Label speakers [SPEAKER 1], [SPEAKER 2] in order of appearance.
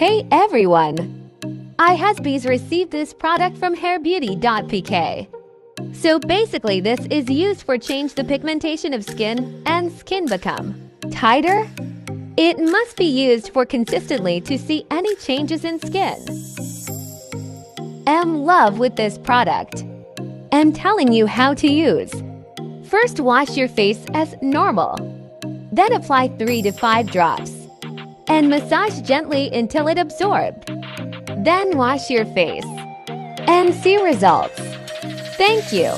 [SPEAKER 1] Hey everyone! I has bees received this product from hairbeauty.pk. So basically this is used for change the pigmentation of skin and skin become tighter. It must be used for consistently to see any changes in skin. Am love with this product. Am telling you how to use. First wash your face as normal. Then apply 3 to 5 drops and massage gently until it absorbed. Then wash your face and see results. Thank you.